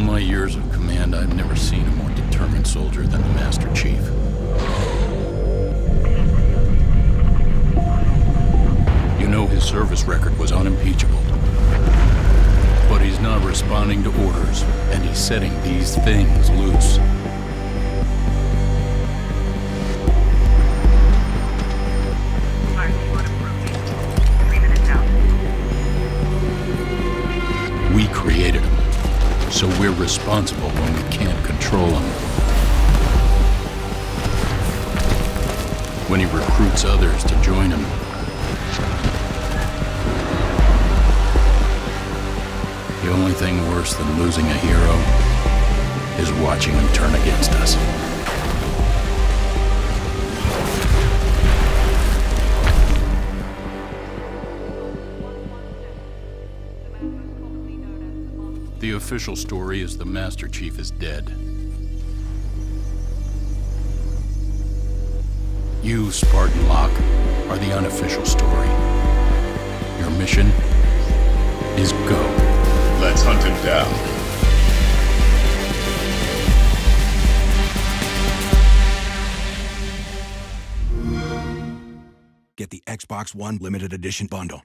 all my years of command, I've never seen a more determined soldier than the Master Chief. You know his service record was unimpeachable. But he's not responding to orders, and he's setting these things loose. We created so we're responsible when we can't control him. When he recruits others to join him, the only thing worse than losing a hero is watching him turn against us. The official story is the Master Chief is dead. You, Spartan Locke, are the unofficial story. Your mission is go. Let's hunt him down. Get the Xbox One limited edition bundle.